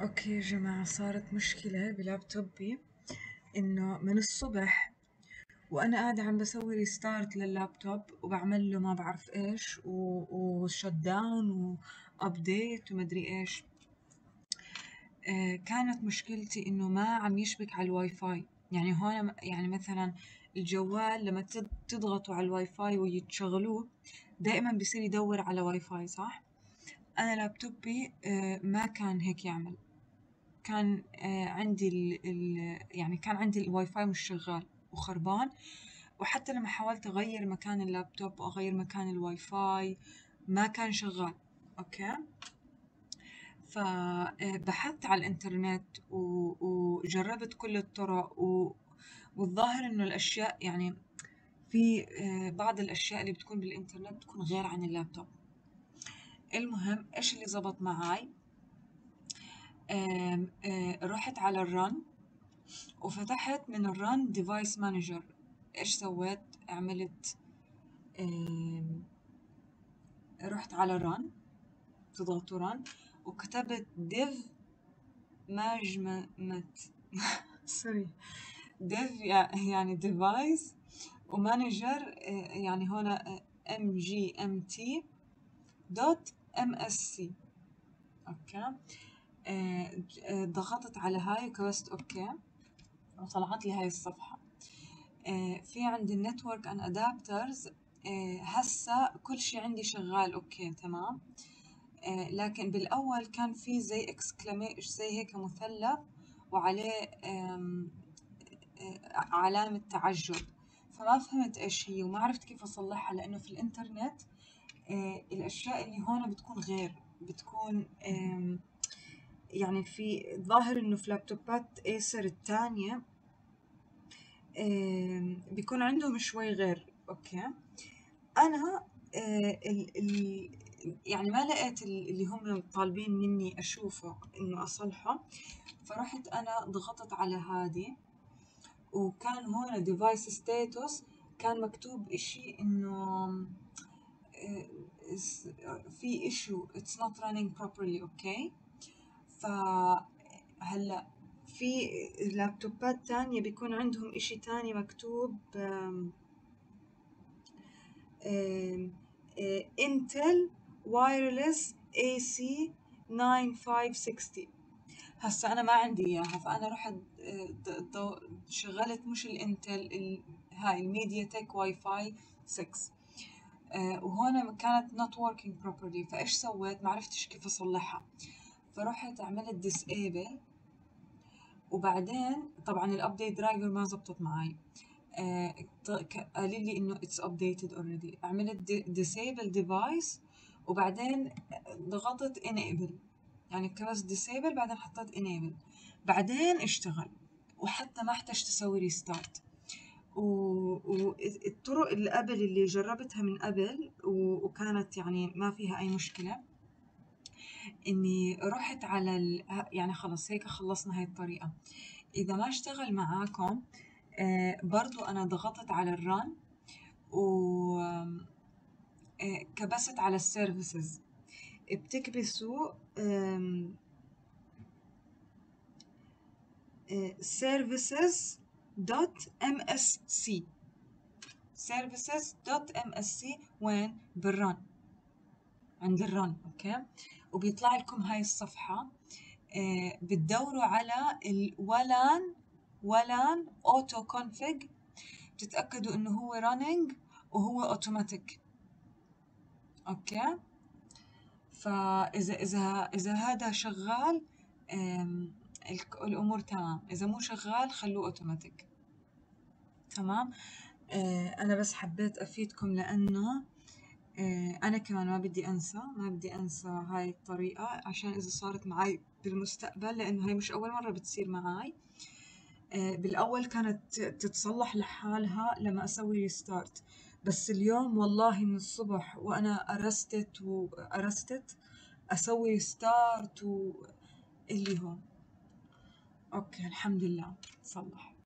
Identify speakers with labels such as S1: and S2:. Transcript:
S1: okay يا جماعة صارت مشكلة بلابتوبي إنه من الصبح وأنا قاعدة عم بسوي restart لللابتوب وبعمل له ما بعرف إيش و shut down و update ومدري إيش. آه، كانت مشكلتي إنه ما عم يشبك على الواي فاي. يعني هون يعني مثلا الجوال لما تضغطوا على الواي فاي ويتشغلوه دائما بصير يدور على واي فاي صح؟ أنا لابتوبي آه، ما كان هيك يعمل. كان آه، عندي ال ال يعني كان عندي الواي فاي مش شغال وخربان. وحتى لما حاولت أغير مكان اللابتوب وأغير مكان الواي فاي ما كان شغال. okay؟ فبحثت على الإنترنت وجربت كل الطرق والظاهر إنه الأشياء يعني في آه، بعض الأشياء اللي بتكون بالإنترنت بتكون غير عن اللابتوب. المهم إيش اللي زبط معاي؟ آه، رحت على ال run وفتحت من ال run device manager إيش سويت؟ عملت رحت على run تضغطوا run وكتبت dev management sorry dev يعني device و manager يعني هنا ام جي ام تي دوت ام اس سي أوكي. آه، ضغطت على هاي وكبست okay. وطلعت لي هاي الصفحة. آه، في عندي ال network and adapters هسا كل شي عندي شغال okay تمام. آه، لكن بالأول كان في زي exclamation زي هيك مثلث وعليه علامة تعجب. فما فهمت إيش هي وما عرفت كيف أصلحها لأنه في الإنترنت الأشياء اللي هون بتكون غير بتكون يعني في ظاهر إنه في لابتوبات ايسر الثانية بيكون عندهم شوي غير أوكي أنا آه، ال ال يعني ما لقيت اللي هم طالبين مني أشوفه إنه أصلحه فرحت أنا ضغطت على هذه وكان هون device status كان مكتوب إشي إنه آه، في issue it's not running properly okay. فهلا في لابتوبات تانية بيكون عندهم إشي تاني مكتوب Intel wireless AC 9560 هسا أنا ما عندي إياها فأنا رحت شغلت مش ال Intel هاي ال MediaTek Wi-Fi 6 وهون كانت not working properly فإيش سويت؟ ما عرفتش كيف أصلحها. فرحت عملت disable وبعدين طبعا ال update driver ما زبطت معي آه قال لي إنه it's updated already عملت disable device وبعدين ضغطت enable يعني كبست disable بعدين حطيت enable بعدين اشتغل. وحتى ما احتجت أسوي restart والطرق اللي قبل اللي جربتها من قبل وكانت يعني ما فيها أي مشكلة. إني رحت على ال... يعني خلص هيك خلصنا هاي الطريقة. إذا ما أشتغل معاكم آه، برضو أنا ضغطت على ال run و آه، كبست على ال services. بتكبسوا services dot msc وين بال run عند ال run okay؟ وبيطلع لكم هاي الصفحة. آه، بتدوروا على ال WLAN WLAN auto config بتتأكدوا إنه هو running وهو automatic okay؟ فإذا إذا إذا هذا شغال الأمور تمام. إذا مو شغال خلوه اوتوماتيك تمام؟ آه، أنا بس حبيت أفيدكم لأنه أنا كمان ما بدي أنسى ما بدي أنسى هاي الطريقة عشان إذا صارت معي بالمستقبل لأنه هاي مش أول مرة بتصير معي آه، بالأول كانت تتصلح لحالها لما أسوي restart بس اليوم والله من الصبح وأنا أرستت وأرستت أسوي restart واللي هو. okay الحمد لله صلح.